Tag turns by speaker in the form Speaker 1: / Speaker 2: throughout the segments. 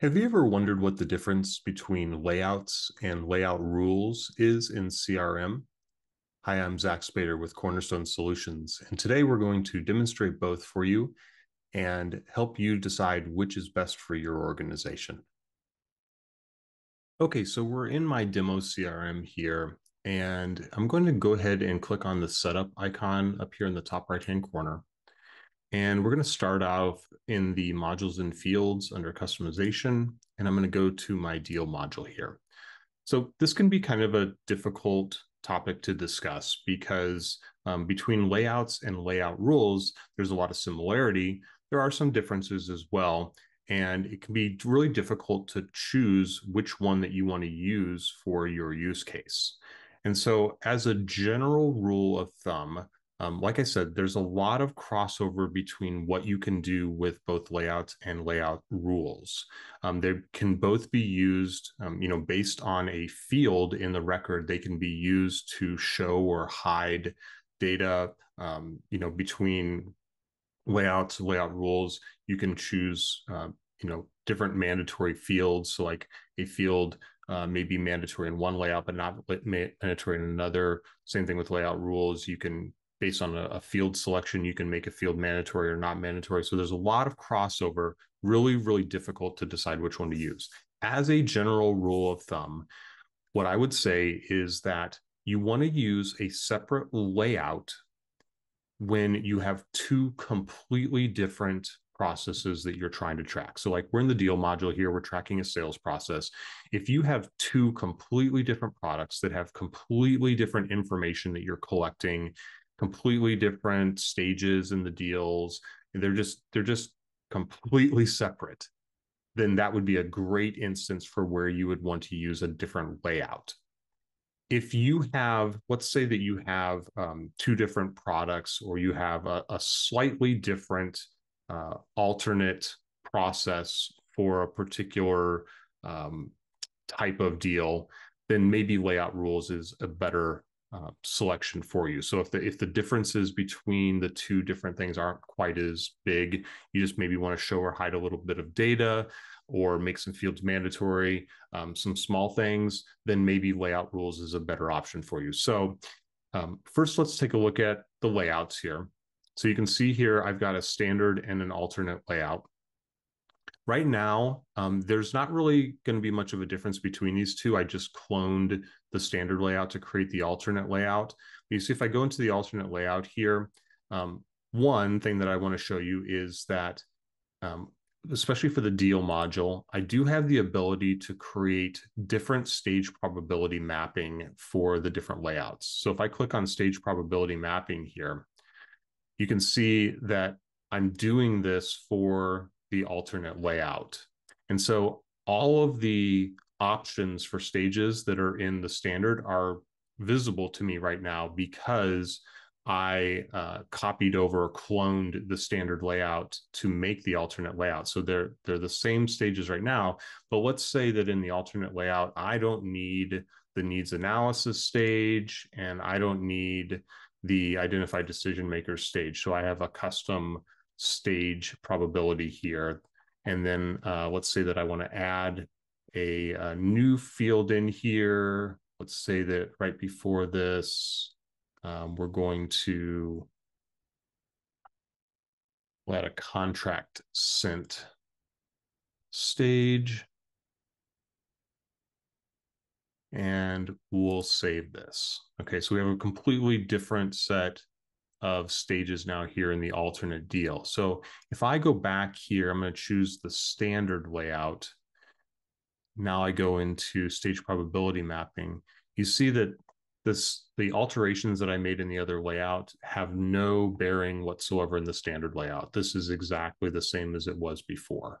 Speaker 1: Have you ever wondered what the difference between layouts and layout rules is in CRM? Hi, I'm Zach Spader with Cornerstone Solutions, and today we're going to demonstrate both for you and help you decide which is best for your organization. Okay, so we're in my demo CRM here, and I'm going to go ahead and click on the setup icon up here in the top right-hand corner. And we're going to start off in the modules and fields under customization. And I'm going to go to my deal module here. So this can be kind of a difficult topic to discuss because um, between layouts and layout rules, there's a lot of similarity. There are some differences as well. And it can be really difficult to choose which one that you want to use for your use case. And so, as a general rule of thumb, um, like I said, there's a lot of crossover between what you can do with both layouts and layout rules. Um, they can both be used, um, you know, based on a field in the record. They can be used to show or hide data, um, you know, between layouts, layout rules. You can choose, uh, you know, different mandatory fields. So, like a field uh, may be mandatory in one layout, but not mandatory in another. Same thing with layout rules. You can based on a, a, field selection, you can make a field mandatory or not mandatory. So there's a lot of crossover, really, really difficult to decide which one to use. As a general rule of thumb, what I would say is that you want to use a separate layout when you have two completely different processes that you're trying to track. So, like we're in the deal module here, we're tracking a sales process. If you have two completely different products that have completely different information that you're collecting completely different stages in the deals. They're just they're just completely separate then that would be a great instance for where you would want to use a different layout. If you have let's say that you have um, two different products or you have a, a slightly different uh, alternate process for a particular um, type of deal then maybe layout rules is a better uh, selection for you. So if the if the differences between the two different things aren't quite as big, you just maybe want to show or hide a little bit of data or make some fields mandatory, um, some small things, then maybe layout rules is a better option for you. So um, first, let's take a look at the layouts here. So you can see here, I've got a standard and an alternate layout. Right now, um, there's not really going to be much of a difference between these two. I just cloned the standard layout to create the alternate layout. You see, if I go into the alternate layout here, um, one thing that I want to show you is that, um, especially for the deal module, I do have the ability to create different stage probability mapping for the different layouts. So if I click on stage probability mapping here, you can see that I'm doing this for the alternate layout. And so all of the options for stages that are in the standard are visible to me right now because I uh, copied over, cloned the standard layout to make the alternate layout. So they're they're the same stages right now. But let's say that in the alternate layout, I don't need the needs analysis stage, and I don't need the identified decision maker stage. So I have a custom stage probability here. And then uh, let's say that I want to add a, a, new field in here. Let's say that right before this, um, we're going to add a contract sent stage. And we'll save this. Okay, so we have a completely different set of stages now here in the alternate deal. So if I go back here, I'm going to choose the standard layout. Now I go into stage probability mapping. You see that this the alterations that I made in the other layout have no bearing whatsoever in the standard layout. This is exactly the same as it was before.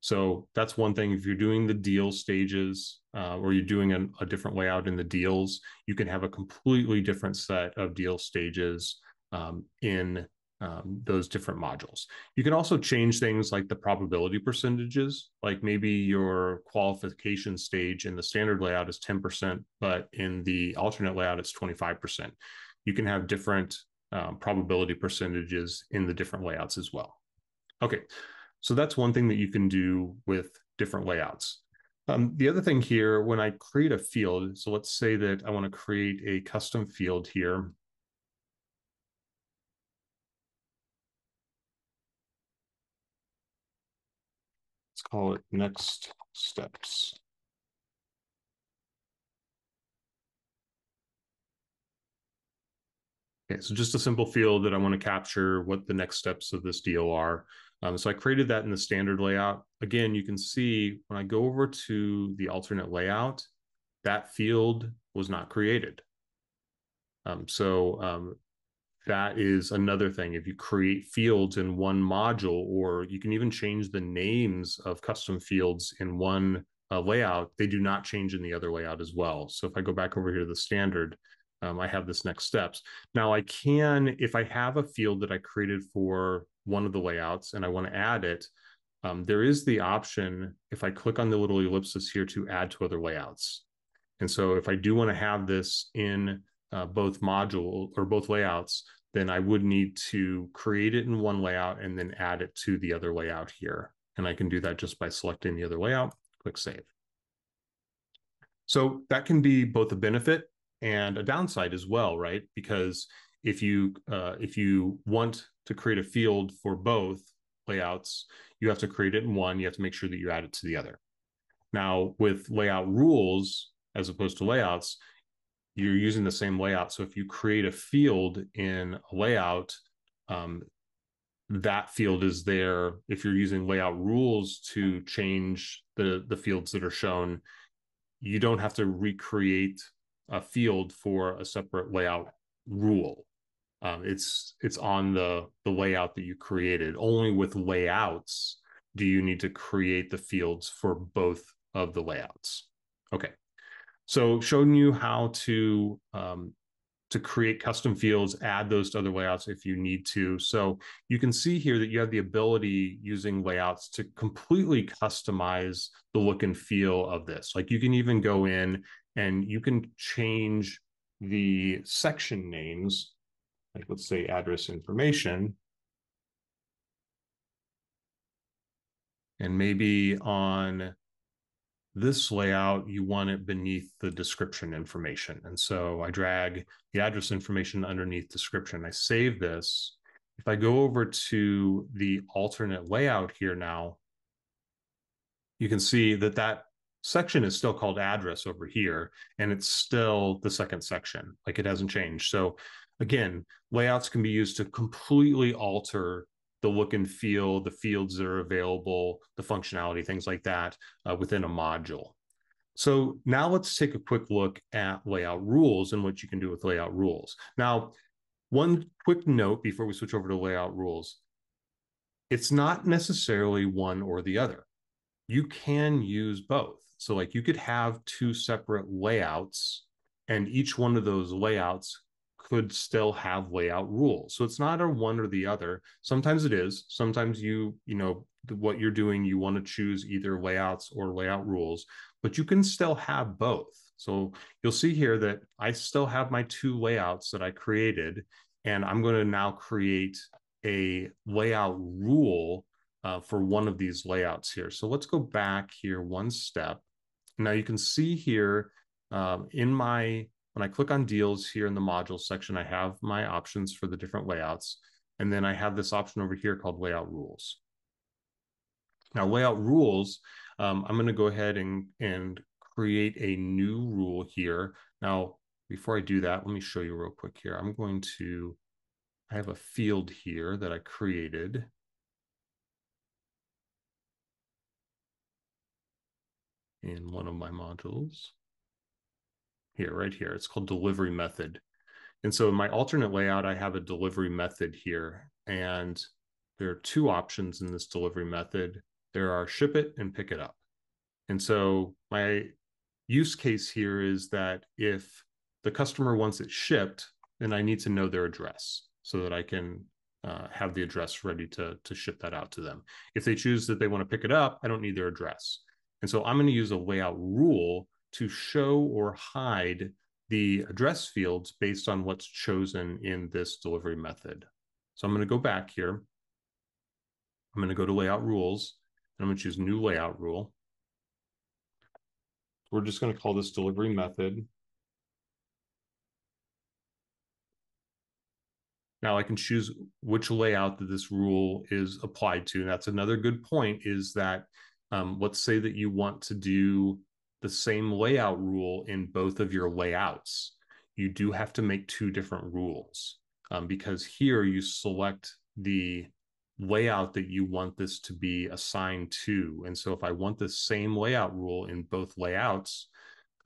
Speaker 1: So that's one thing. If you're doing the deal stages uh, or you're doing a, a different layout in the deals, you can have a completely different set of deal stages um, in um, those different modules. You can also change things like the probability percentages, like maybe your qualification stage in the standard layout is 10%, but in the alternate layout, it's 25%. You can have different um, probability percentages in the different layouts as well. Okay, so that's one thing that you can do with different layouts. Um, the other thing here, when I create a field, so let's say that I want to create a custom field here. Call it next steps. Okay, so just a simple field that I want to capture what the next steps of this deal are. Um, so I created that in the standard layout. Again, you can see when I go over to the alternate layout, that field was not created. Um, so um, that is another thing. If you create fields in one module, or you can even change the names of custom fields in one uh, layout, they do not change in the other layout as well. So if I go back over here to the standard, um, I have this next steps. Now I can, if I have a field that I created for one of the layouts and I want to add it, um, there is the option, if I click on the little ellipsis here, to add to other layouts. And so if I do want to have this in uh, both module or both layouts, then I would need to create it in one layout and then add it to the other layout here. And I can do that just by selecting the other layout, click save. So that can be both a benefit and a downside as well, right? Because if you uh, if you want to create a field for both layouts, you have to create it in one. You have to make sure that you add it to the other. Now, with layout rules as opposed to layouts, you're using the same layout. So if you create a field in a layout, um, that field is there. If you're using layout rules to change the the fields that are shown, you don't have to recreate a field for a separate layout rule. Um, it's it's on the the layout that you created. Only with layouts do you need to create the fields for both of the layouts. Okay, so showing you how to um, to create custom fields, add those to other layouts if you need to. So you can see here that you have the ability using layouts to completely customize the look and feel of this. Like you can even go in and you can change the section names, like let's say address information. And maybe on this layout, you want it beneath the description information. And so I drag the address information underneath description. I save this. If I go over to the alternate layout here now, you can see that that section is still called address over here, and it's still the second section. Like it hasn't changed. So again, layouts can be used to completely alter the look and feel, the fields that are available, the functionality, things like that uh, within a module. So now let's take a quick look at layout rules and what you can do with layout rules. Now, one quick note before we switch over to layout rules. It's not necessarily one or the other. You can use both. So like you could have two separate layouts and each one of those layouts could still have layout rules. So it's not a one or the other. Sometimes it is. Sometimes you, you know, what you're doing, you want to choose either layouts or layout rules, but you can still have both. So you'll see here that I still have my two layouts that I created, and I'm going to now create a layout rule uh, for one of these layouts here. So let's go back here one step. Now you can see here um, in my when I click on deals here in the module section, I have my options for the different layouts. And then I have this option over here called layout rules. Now layout rules, um, I'm gonna go ahead and, and create a new rule here. Now, before I do that, let me show you real quick here. I'm going to, I have a field here that I created. in one of my modules here, right here. It's called delivery method. And so in my alternate layout, I have a delivery method here. And there are two options in this delivery method. There are ship it and pick it up. And so my use case here is that if the customer wants it shipped, then I need to know their address so that I can uh, have the address ready to, to ship that out to them. If they choose that they want to pick it up, I don't need their address. And so I'm going to use a layout rule to show or hide the address fields based on what's chosen in this delivery method. So I'm going to go back here. I'm going to go to layout rules and I'm going to choose new layout rule. We're just going to call this delivery method. Now I can choose which layout that this rule is applied to. And that's another good point is that um, let's say that you want to do the same layout rule in both of your layouts. You do have to make two different rules um, because here you select the layout that you want this to be assigned to. And so if I want the same layout rule in both layouts,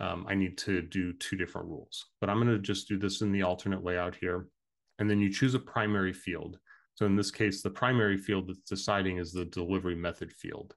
Speaker 1: um, I need to do two different rules. But I'm going to just do this in the alternate layout here. And then you choose a primary field. So in this case, the primary field that's deciding is the delivery method field.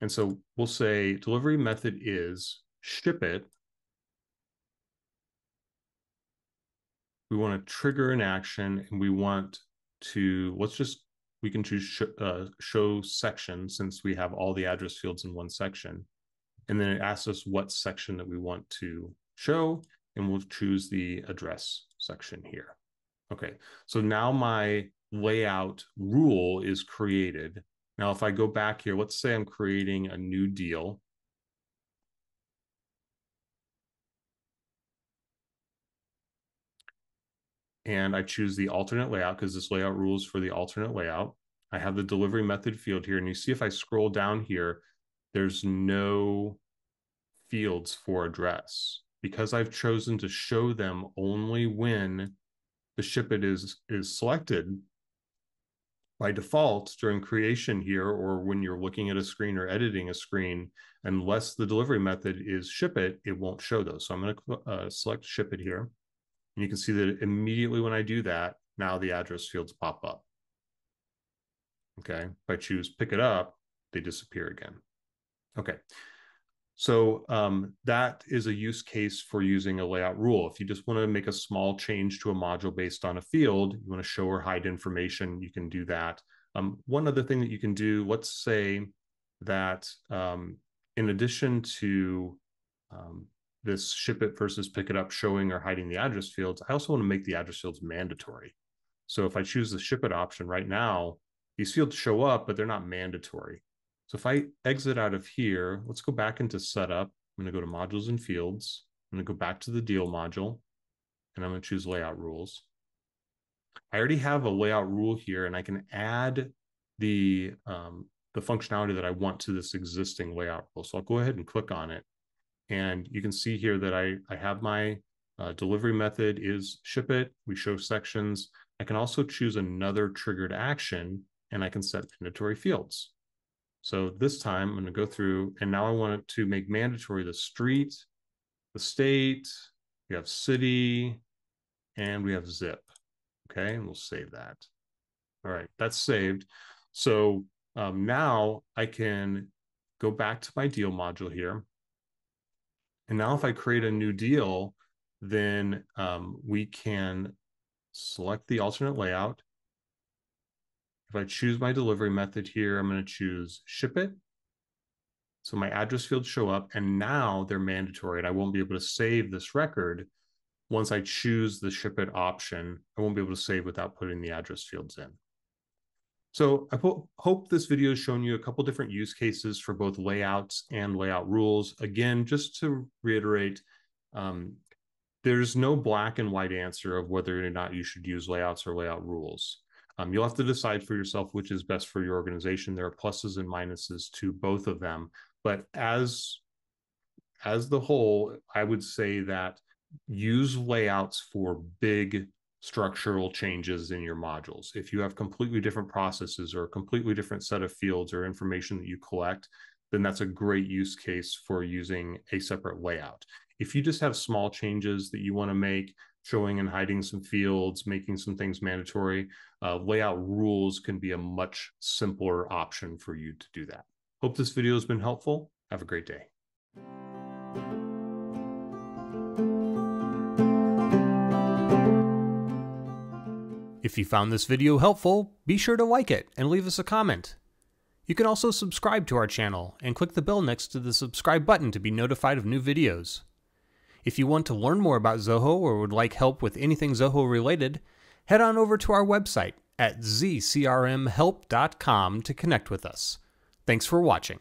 Speaker 1: And so we'll say delivery method is ship it. We want to trigger an action and we want to, let's just, we can choose sh uh, show section since we have all the address fields in one section. And then it asks us what section that we want to show and we'll choose the address section here. Okay, so now my layout rule is created. Now, if I go back here, let's say I'm creating a new deal. And I choose the alternate layout because this layout rules for the alternate layout. I have the delivery method field here. And you see if I scroll down here, there's no fields for address because I've chosen to show them only when the ship it is is selected by default during creation here or when you're looking at a screen or editing a screen unless the delivery method is ship it it won't show those. So i'm going to uh, select ship it here. And you can see that immediately when i do that now the address fields pop up. Okay if i choose pick it up they disappear again. Okay so um, that is a use case for using a layout rule. If you just want to make a small change to a module based on a field, you want to show or hide information, you can do that. Um, one other thing that you can do, let's say that um, in addition to um, this ship it versus pick it up showing or hiding the address fields, I also want to make the address fields mandatory. So if I choose the ship it option right now, these fields show up, but they're not mandatory. So if I exit out of here, let's go back into setup. I'm going to go to modules and fields. I'm going to go back to the deal module and I'm going to choose layout rules. I already have a layout rule here and I can add the, um, the functionality that I want to this existing layout rule. So I'll go ahead and click on it. And you can see here that I, I have my uh, delivery method is ship it. We show sections. I can also choose another triggered action and I can set mandatory fields. So this time I'm going to go through and now I want to make mandatory the street, the state, we have city, and we have zip. Okay, and we'll save that. All right, that's saved. So um, now I can go back to my deal module here. And now if I create a new deal, then um, we can select the alternate layout if I choose my delivery method here, I'm going to choose ship it. So my address fields show up and now they're mandatory and I won't be able to save this record once I choose the ship it option. I won't be able to save without putting the address fields in. So I hope this video has shown you a couple different use cases for both layouts and layout rules. Again, just to reiterate, um, there's no black and white answer of whether or not you should use layouts or layout rules. Um, you'll have to decide for yourself which is best for your organization. There are pluses and minuses to both of them, but as as the whole, I would say that use layouts for big structural changes in your modules. If you have completely different processes or a completely different set of fields or information that you collect, then that's a great use case for using a separate layout. If you just have small changes that you want to make, showing and hiding some fields, making some things mandatory, uh, layout rules can be a much simpler option for you to do that. Hope this video has been helpful. Have a great day.
Speaker 2: If you found this video helpful, be sure to like it and leave us a comment. You can also subscribe to our channel and click the bell next to the subscribe button to be notified of new videos. If you want to learn more about Zoho or would like help with anything Zoho related, head on over to our website at zcrmhelp.com to connect with us. Thanks for watching.